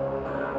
Thank you.